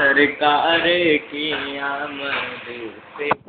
सरकार की आमद से